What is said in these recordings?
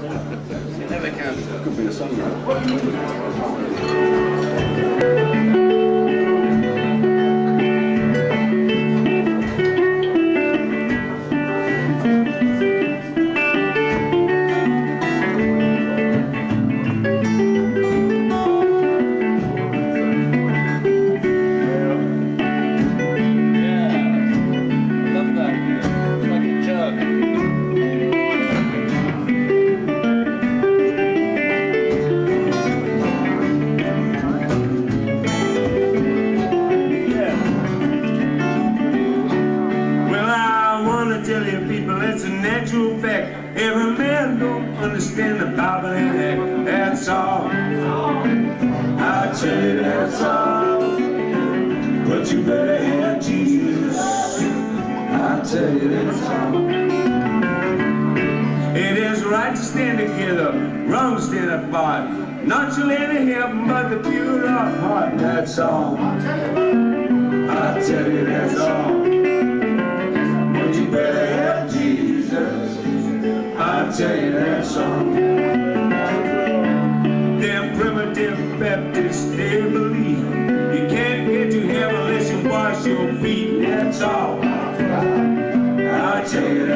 Never can. Could be a songwriter. Natural fact. Every man don't understand the Bible and act. That's all. I tell you that's all. But you better have Jesus. I tell you that's all. It is right to stand together, wrong to stand apart. Not to let it happen, but the pure heart. That's all. I tell you You that's all. Them primitive Baptists, they believe you can't get to heaven unless you wash your feet. That's all. I tell you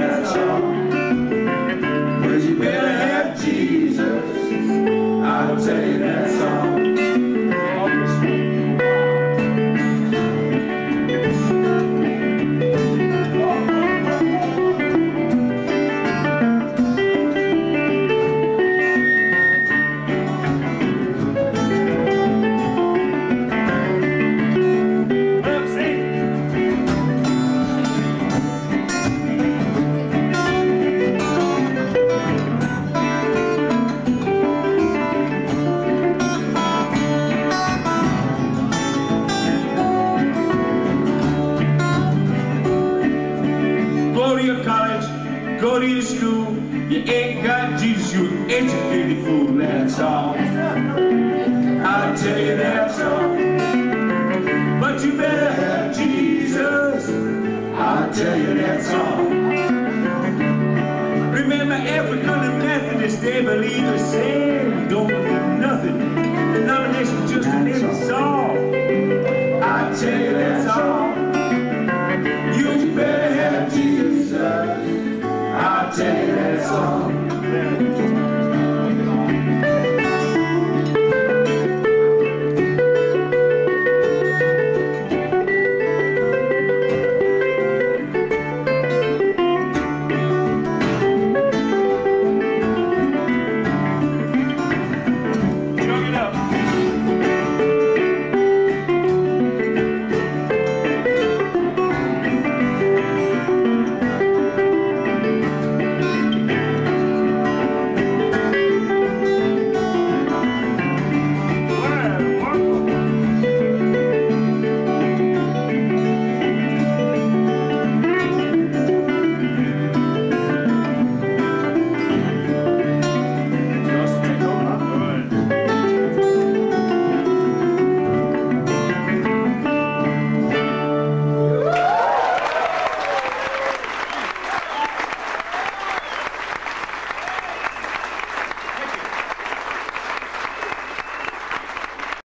go to your school. You ain't got Jesus, you educated fool. That's all. I tell you that's all. But you better have Jesus. I tell you that's all. Remember, African and Methodist, they believe the same.